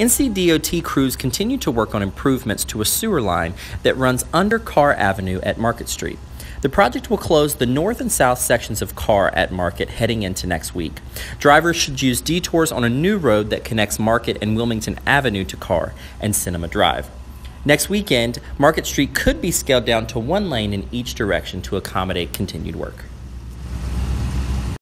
NCDOT crews continue to work on improvements to a sewer line that runs under Kerr Avenue at Market Street. The project will close the north and south sections of Kerr at Market heading into next week. Drivers should use detours on a new road that connects Market and Wilmington Avenue to Kerr and Cinema Drive. Next weekend, Market Street could be scaled down to one lane in each direction to accommodate continued work.